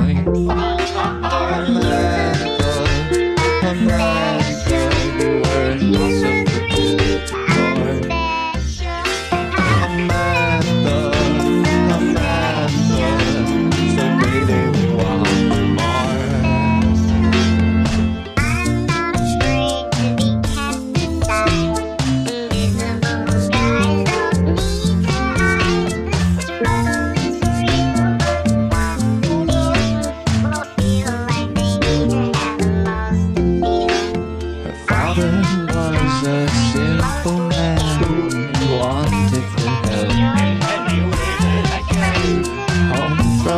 boy.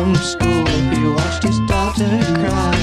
from school. He watched his daughter cry.